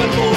Good